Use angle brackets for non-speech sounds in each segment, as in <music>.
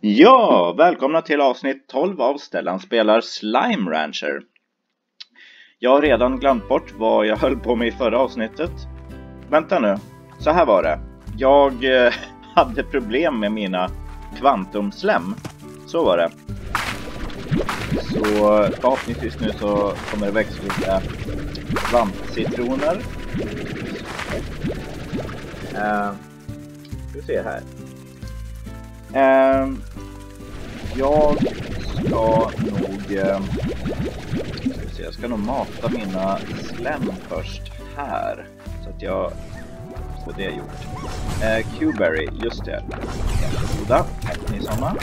Ja, välkomna till avsnitt 12 av Stellan spelar Slime Rancher. Jag har redan glömt bort vad jag höll på med i förra avsnittet. Vänta nu, så här var det. Jag eh, <laughs> hade problem med mina kvantumslem. Så var det. Så förhoppningsvis nu så kommer det växa lite kvantcitroner. Uh, ska vi se här. Eh, jag ska nog... Eh, ska se, jag ska nog mata mina slem först här. Så att jag får det gjort. Eh, Q-berry, just det. Goda, äter ni såna?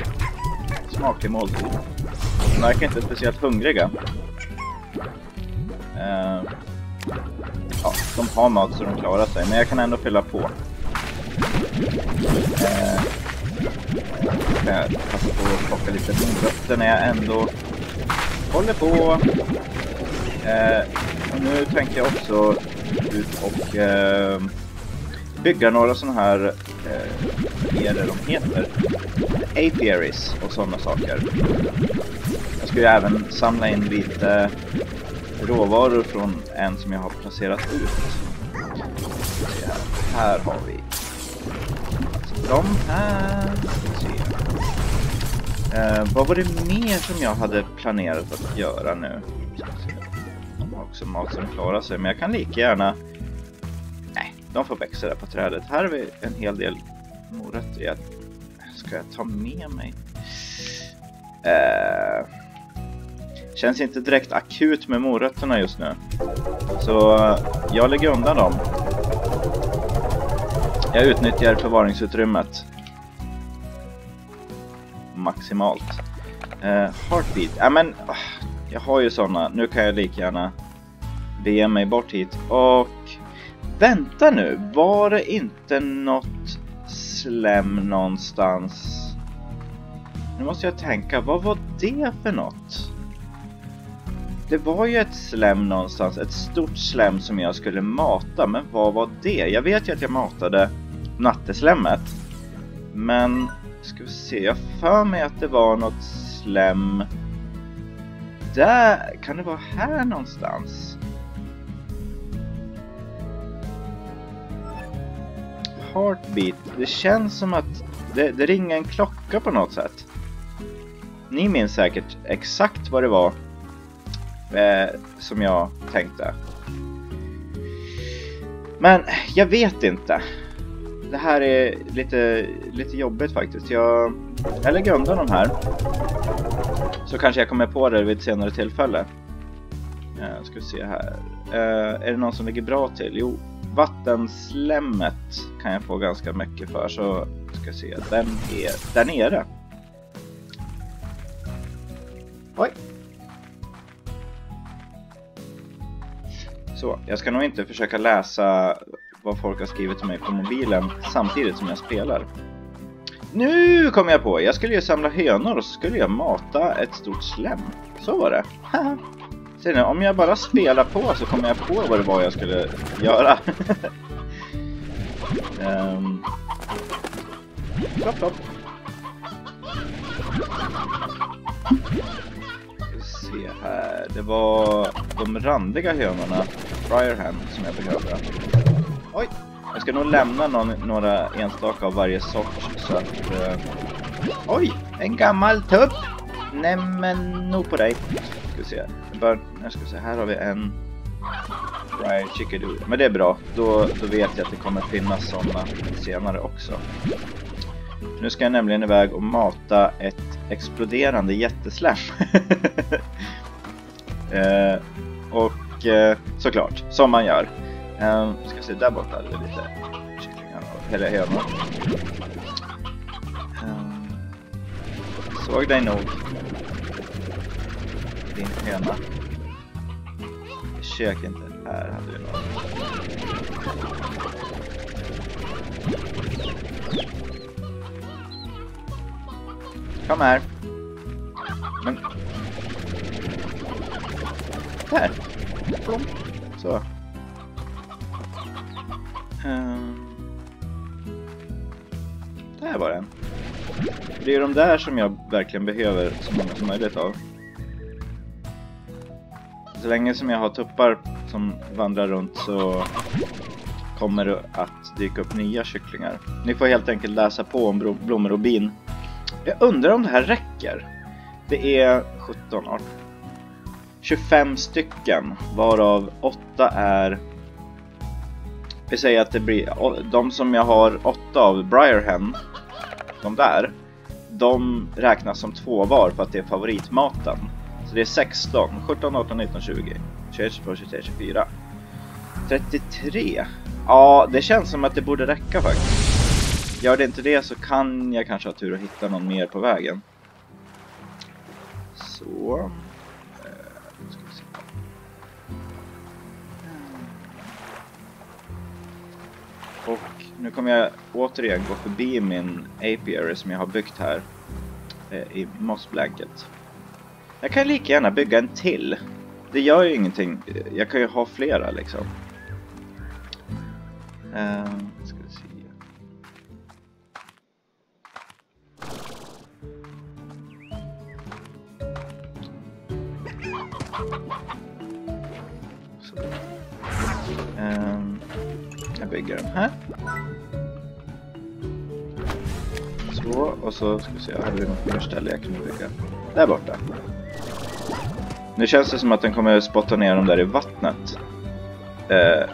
Smaklig måltid. De verkar inte speciellt hungriga. Eh, ja, de har mat så de klarar sig, men jag kan ändå fylla på. Ehm, jag passa på att plocka lite morötter när jag ändå håller på. Eh, och nu tänker jag också ut och eh, bygga några sådana här, eh, vad är det de heter? Apiaries och sådana saker. Jag ska ju även samla in lite råvaror från en som jag har placerat ut. Här. här har vi de här. Eh, vad var det mer som jag hade planerat att göra nu? De har också mat som klarar sig, men jag kan lika gärna... Nej, de får växa där på trädet. Här har vi en hel del morötter. Jag... Ska jag ta med mig? Eh... Känns inte direkt akut med morötterna just nu. Så eh, jag lägger undan dem. Jag utnyttjar förvaringsutrymmet. Maximalt. Eh, uh, heartbeat. Ja men, uh, jag har ju sådana. Nu kan jag lika gärna bege mig bort hit. Och vänta nu, var det inte något slem någonstans? Nu måste jag tänka, vad var det för något? Det var ju ett slem någonstans, ett stort slem som jag skulle mata, men vad var det? Jag vet ju att jag matade natteslemmet. Men, ska vi se, jag för mig att det var något slem där, kan det vara här någonstans? Heartbeat, det känns som att det, det ringer en klocka på något sätt. Ni minns säkert exakt vad det var eh, som jag tänkte. Men jag vet inte. Det här är lite, lite jobbigt faktiskt. Jag, jag lägger undan de här. Så kanske jag kommer på det vid ett senare tillfälle. Uh, ska vi se här. Uh, är det någon som ligger bra till? Jo, vattenslemmet kan jag få ganska mycket för. Så ska vi se, den är där nere. Oj, Så, jag ska nog inte försöka läsa vad folk har skrivit till mig på mobilen samtidigt som jag spelar. Nu kom jag på! Jag skulle ju samla hönor och så skulle jag mata ett stort slem. Så var det. Ser ni, om jag bara spelar på så kommer jag på vad det var jag skulle göra. um... <laughs> Plopp, plopp se här. Det var de randiga hönorna, Briarhand, som jag behövde. Oj! Jag ska nog lämna någon, några enstaka av varje sort så att... Uh... Oj! En gammal tupp! Nämen nog på dig. Ska vi se. Jag, bör, jag ska se. Här har vi en Briar Chickadoo. Men det är bra. Då, då vet jag att det kommer finnas sådana senare också. Nu ska jag nämligen iväg och mata ett exploderande jätteslam. <laughs> eh, och eh, såklart, som man gör. Um, ska se, där borta hade vi lite kycklingar eller hönor. Um, såg dig nog. Din höna. Försök inte. Här hade vi något. Kom här. Men... Där. Plom. Så. Ehm, där var den. Det är de där som jag verkligen behöver så många som möjligt av. Så länge som jag har tuppar som vandrar runt så kommer det att dyka upp nya kycklingar. Ni får helt enkelt läsa på om blommor och bin. Jag undrar om det här räcker. Det är 17, 18, 25 stycken varav 8 är vi säger att det blir de som jag har 8 av Briarhen de där de räknas som två var för att det är favoritmaten. Så det är 16, 17, 18, 19, 20 21, 22, 23, 24 33 Ja, det känns som att det borde räcka faktiskt. Gör det inte det så kan jag kanske ha tur att hitta någon mer på vägen. Så. Och nu kommer jag återigen gå förbi min apiary som jag har byggt här eh, i Moss Blanket. Jag kan lika gärna bygga en till. Det gör ju ingenting. Jag kan ju ha flera liksom. Eh, bygga den här. Så, och så ska vi se, har vi något mer ställe jag kan bygga? Där borta. Nu känns det som att den kommer spotta ner dem där i vattnet. Eh.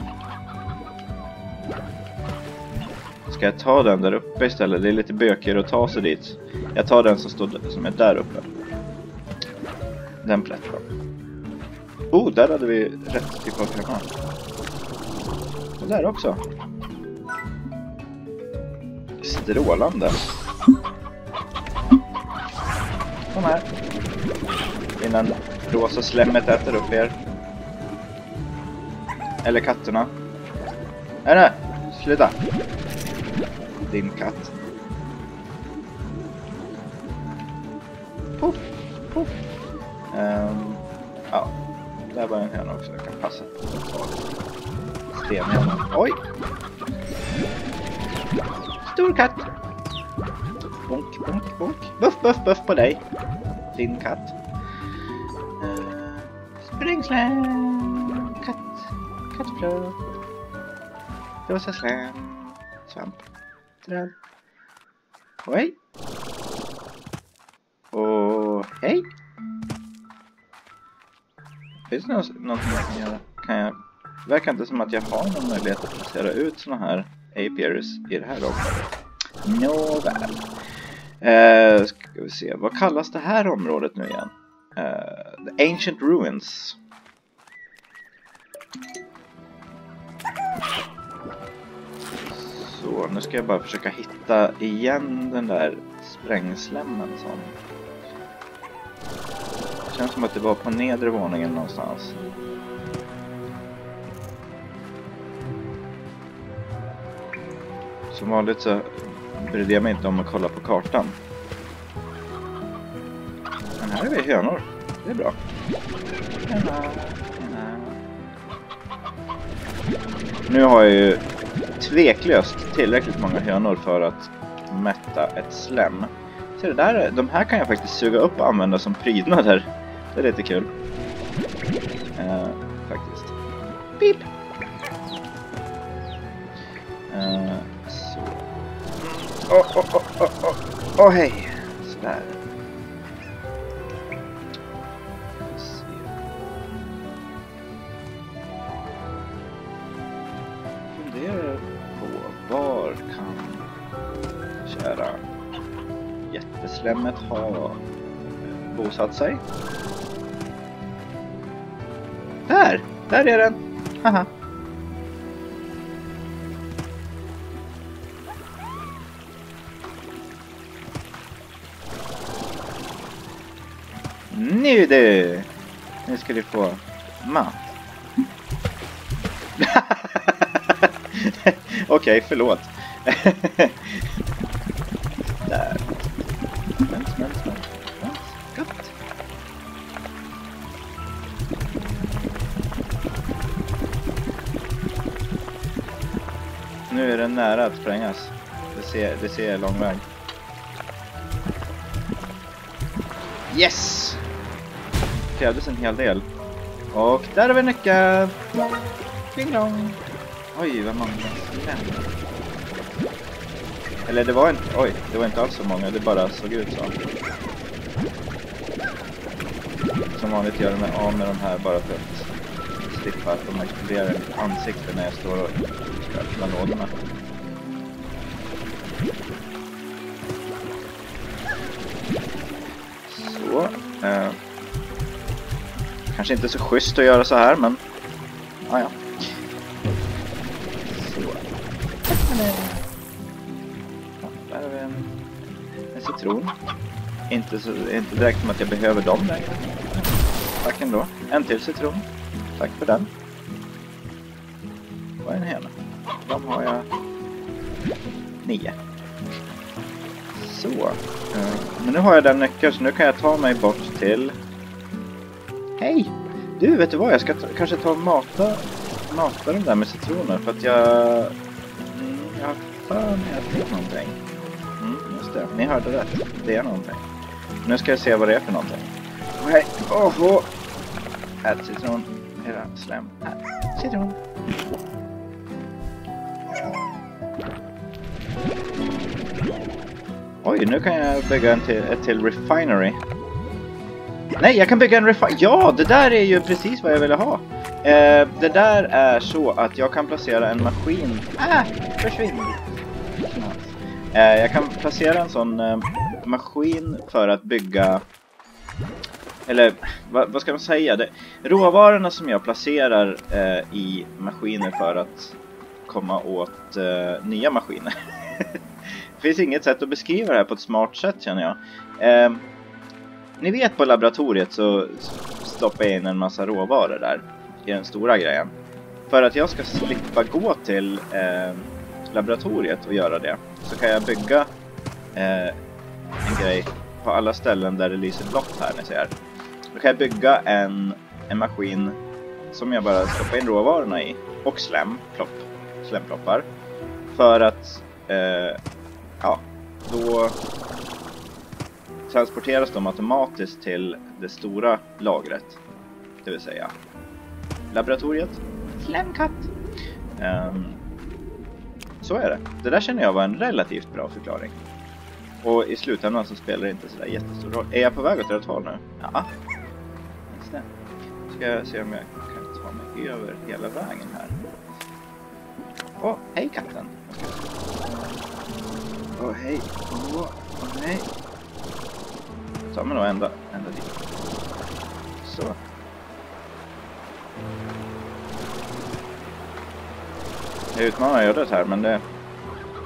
Ska jag ta den där uppe istället? Det är lite bökigare att ta sig dit. Jag tar den som, stod, som är där uppe. Den plätten. Oh, där hade vi rätt typ av hemma. Där också. Strålande. Kom här. Innan rosa slemmet äter upp er. Eller katterna. Nej, nej. Sluta. Din katt. Puff, puff. Um, ja, där var en höna också. Jag kan passa på stenhjälmen. Oj! Stor katt! Bonk, bonk, bonk. Buff, buff, buff på dig. Din katt. Eh, uh, Sprängslam! Katt. Kattflöt. Rosa slam. Svamp. Träd. Oj. Och hej. Finns det någonting jag kan göra? Kan jag verkar inte som att jag har någon möjlighet att placera ut såna här apiaries i det här området. Nåväl. Eh, ska vi se, vad kallas det här området nu igen? Eh, the Ancient Ruins. Så, nu ska jag bara försöka hitta igen den där sprängslämmen som... Det känns som att det var på nedre våningen någonstans. Som vanligt så brydde jag mig inte om att kolla på kartan. Men här är vi hönor. Det är bra. Nu har jag ju tveklöst tillräckligt många hönor för att mätta ett slem. Så det där, de här kan jag faktiskt suga upp och använda som prydnader. Det är lite kul. Uh, faktiskt. Pip! Åh, åh, åh, åh, åh, åh, hej. Sådär. Funderar på var kan kära jätteslemmet ha bosatt sig? Där! Där är den! Haha. Nu du! Nu ska du få mat. <laughs> Okej, okay, förlåt. <laughs> Där. Smält, smält, smält. Gott. Nu är den nära att sprängas. Det ser, det ser jag lång väg. Yes! Krävdes en hel del. Och där har vi nyckeln! Ding dong! Oj, vad många spänn. Eller det var inte, oj, det var inte alls så många, det bara såg ut så. Som vanligt gör jag mig av med de här bara för att slippa att de exploderar i ansiktet när jag står och ska öppna lådorna. Kanske inte så schysst att göra så här, men... Ah, ja. Så. Där har vi en, en citron. Inte, så, inte direkt som att jag behöver dem längre. Tack ändå. En till citron. Tack för den. Och en hel. De har jag nio. Så. Eh, men nu har jag den nyckeln så nu kan jag ta mig bort till... Hej! Du, vet du vad? Jag ska ta, kanske ta och mata, mata den där med citroner för att jag... Mm, jag har för mig att det är någonting. Mm, just det. Ni hörde rätt. Det är någonting. Nu ska jag se vad det är för någonting. Okej. Åh! Oh, Ät citron. Hela slem. Ät citron. Oj, nu kan jag bygga en till, ett till refinery. Nej, jag kan bygga en refinery. Ja, det där är ju precis vad jag ville ha. Eh, det där är så att jag kan placera en maskin... Ah, försvinn! Eh, jag kan placera en sån eh, maskin för att bygga... Eller vad, vad ska man säga? Det, råvarorna som jag placerar eh, i maskiner för att komma åt eh, nya maskiner. <laughs> det finns inget sätt att beskriva det här på ett smart sätt känner jag. Eh, ni vet på laboratoriet så stoppar jag in en massa råvaror där i den stora grejen. För att jag ska slippa gå till eh, laboratoriet och göra det så kan jag bygga eh, en grej på alla ställen där det lyser blått här ni ser. Då kan jag bygga en, en maskin som jag bara stoppar in råvarorna i och slem, plopp, slemploppar. För att eh, ja, då transporteras de automatiskt till det stora lagret. Det vill säga laboratoriet. Slemkatt! Um, så är det. Det där känner jag var en relativt bra förklaring. Och i slutändan så spelar det inte sådär jättestor roll. Är jag på väg åt rätt håll nu? Ja. Just det. Ska jag se om jag kan ta mig över hela vägen här. Åh, oh, hej katten! Åh, oh, hej! Åh, oh, oh, hej! Tar mig nog ända, ända dit. Så. Jag utmanar ödet här men det,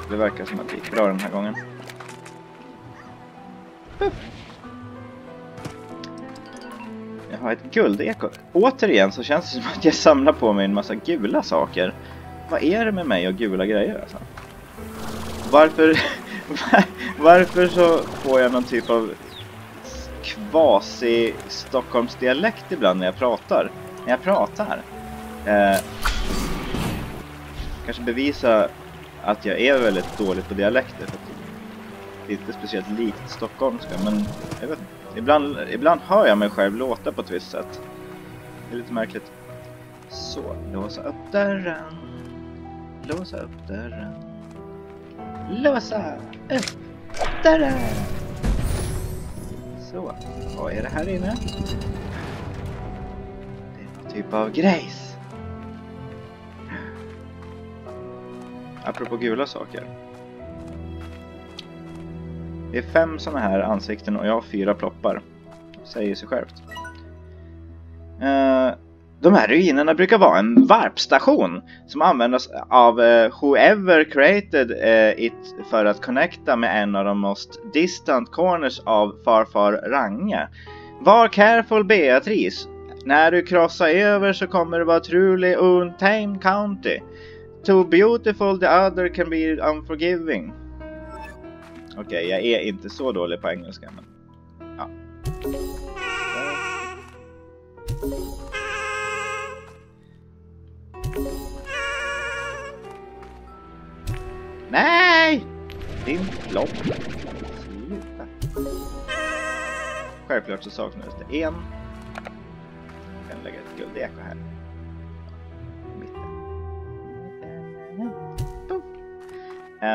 det verkar som att det gick bra den här gången. Jag har ett guldeko. Återigen så känns det som att jag samlar på mig en massa gula saker. Vad är det med mig och gula grejer alltså? Varför, <laughs> varför så får jag någon typ av vasig Stockholmsdialekt ibland när jag pratar? När jag pratar. Eh, kanske bevisa att jag är väldigt dålig på dialekter. För det är inte speciellt likt stockholmska, men jag vet ibland, ibland hör jag mig själv låta på ett visst sätt. Det är lite märkligt. Så, låsa upp dörren. Låsa upp dörren. Låsa upp dörren! Så, vad är det här inne? Det är någon typ av grejs. Apropå gula saker. Det är fem sådana här ansikten och jag har fyra ploppar. Säger sig självt. Uh, de här ruinerna brukar vara en varpstation som används av uh, whoever created uh, it för att connecta med en av de most distant corners av farfar Range. Var careful Beatrice. När du krossar över så kommer det vara truly untamed county. Too beautiful the other can be unforgiving. Okej, okay, jag är inte så dålig på engelska men... Ja. Nej! Din plopp. Sluta. självklart så saknas det en. Jag kan lägga ett guldeko här.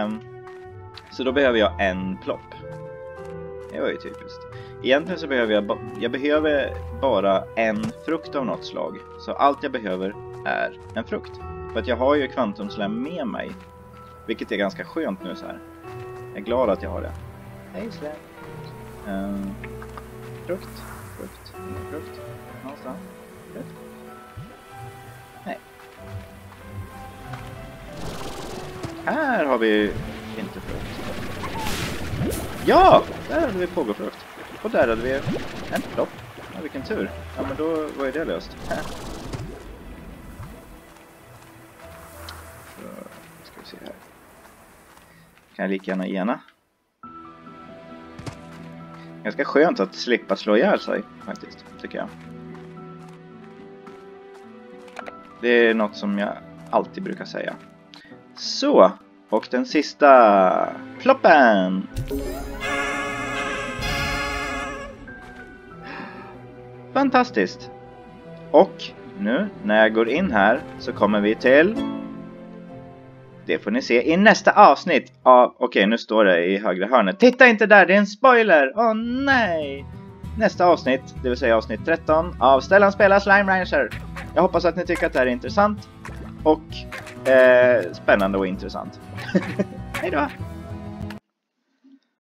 Um, så då behöver jag en plopp. Det var ju typiskt. Egentligen så behöver jag, jag behöver bara en frukt av något slag. Så allt jag behöver är en frukt. För att jag har ju kvantumslem med mig. Vilket är ganska skönt nu så här. Jag är glad att jag har det. Hej slem. Um, frukt, frukt, frukt. Någonstans. Frukt. Nej. Här har vi inte frukt. Ja! Där hade vi pågåfrukt. Och där hade vi en plopp. Ja, vilken tur. Ja, men då var ju det löst. <laughs> Kan jag lika gärna ena. Ganska skönt att slippa slå ihjäl sig faktiskt, tycker jag. Det är något som jag alltid brukar säga. Så, och den sista ploppen! Fantastiskt! Och nu när jag går in här så kommer vi till det får ni se i nästa avsnitt av... Okej, okay, nu står det i högra hörnet. Titta inte där, det är en spoiler! Åh oh, nej! Nästa avsnitt, det vill säga avsnitt 13 av Stellan spelar Slime Rancher. Jag hoppas att ni tycker att det här är intressant och eh, spännande och intressant. <laughs> Hejdå!